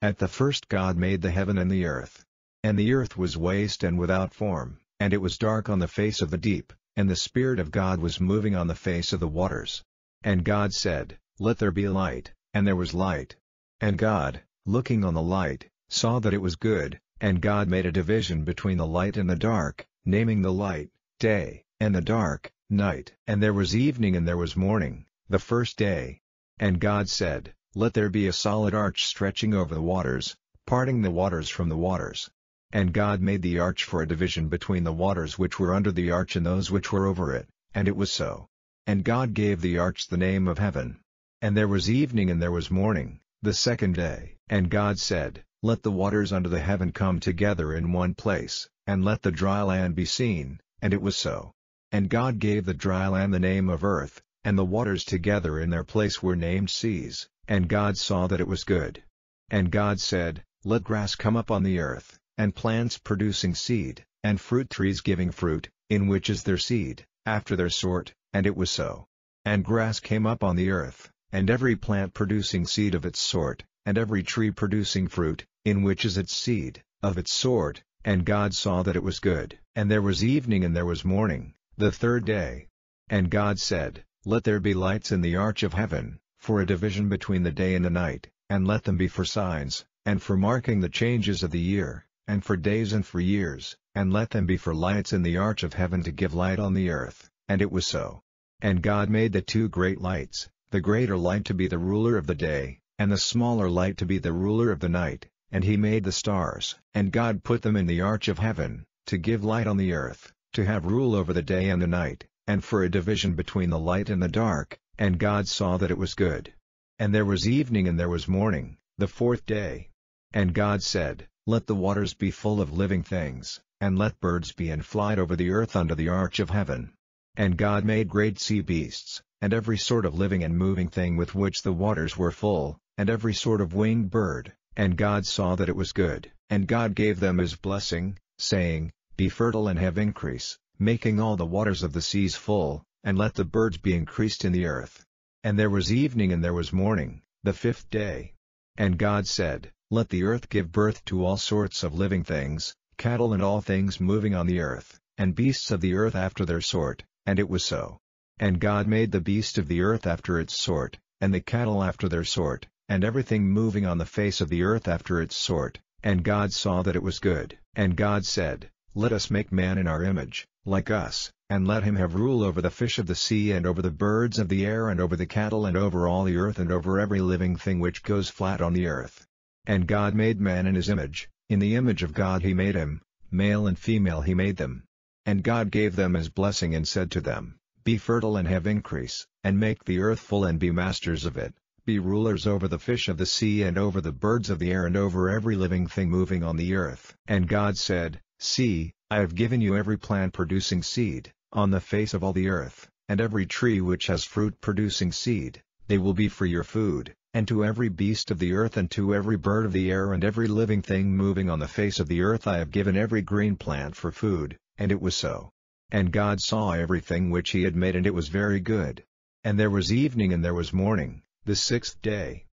At the first God made the heaven and the earth. And the earth was waste and without form, and it was dark on the face of the deep, and the Spirit of God was moving on the face of the waters. And God said, Let there be light, and there was light. And God, looking on the light, saw that it was good, and God made a division between the light and the dark, naming the light, day, and the dark, night. And there was evening and there was morning, the first day. And God said, Let there be a solid arch stretching over the waters, parting the waters from the waters. And God made the arch for a division between the waters which were under the arch and those which were over it, and it was so. And God gave the arch the name of heaven. And there was evening and there was morning, the second day. And God said, Let the waters under the heaven come together in one place, and let the dry land be seen, and it was so. And God gave the dry land the name of earth, and the waters together in their place were named seas, and God saw that it was good. And God said, Let grass come up on the earth, and plants producing seed, and fruit trees giving fruit, in which is their seed, after their sort, and it was so. And grass came up on the earth, and every plant producing seed of its sort, and every tree producing fruit, in which is its seed, of its sort, and God saw that it was good. And there was evening and there was morning, the third day. And God said, Let there be lights in the arch of heaven, for a division between the day and the night, and let them be for signs, and for marking the changes of the year, and for days and for years, and let them be for lights in the arch of heaven to give light on the earth, and it was so. And God made the two great lights, the greater light to be the ruler of the day, and the smaller light to be the ruler of the night, and he made the stars. And God put them in the arch of heaven, to give light on the earth, to have rule over the day and the night, and for a division between the light and the dark, and God saw that it was good. And there was evening and there was morning, the fourth day. And God said, let the waters be full of living things, and let birds be and flight over the earth under the arch of heaven. And God made great sea beasts, and every sort of living and moving thing with which the waters were full, and every sort of winged bird, and God saw that it was good. And God gave them his blessing, saying, Be fertile and have increase, making all the waters of the seas full, and let the birds be increased in the earth. And there was evening and there was morning, the fifth day. And God said, let the earth give birth to all sorts of living things, cattle and all things moving on the earth, and beasts of the earth after their sort, and it was so. And God made the beast of the earth after its sort, and the cattle after their sort, and everything moving on the face of the earth after its sort, and God saw that it was good. And God said, Let us make man in our image, like us, and let him have rule over the fish of the sea and over the birds of the air and over the cattle and over all the earth and over every living thing which goes flat on the earth. And God made man in his image, in the image of God he made him, male and female he made them. And God gave them his blessing and said to them, Be fertile and have increase, and make the earth full and be masters of it, be rulers over the fish of the sea and over the birds of the air and over every living thing moving on the earth. And God said, See, I have given you every plant producing seed, on the face of all the earth, and every tree which has fruit producing seed, they will be for your food and to every beast of the earth and to every bird of the air and every living thing moving on the face of the earth I have given every green plant for food, and it was so. And God saw everything which he had made and it was very good. And there was evening and there was morning, the sixth day.